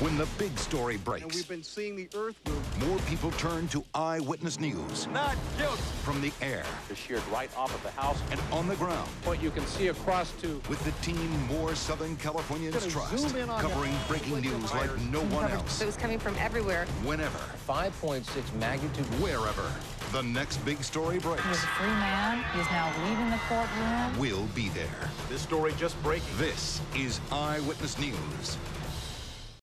When the big story And breaks, we've been seeing the earth move. more people turn to Eyewitness News. Not guilty. From the air they sheared right off of the house. and on the ground. What you can see across to With the team more Southern Californians trust. zoom in on Covering that. breaking news like no one else. It was coming from everywhere. Whenever, 5.6 magnitude. wherever. The next big story He was a free man. He is now leaving the courtroom. We'll be there. this story just breaking. This is Eyewitness News.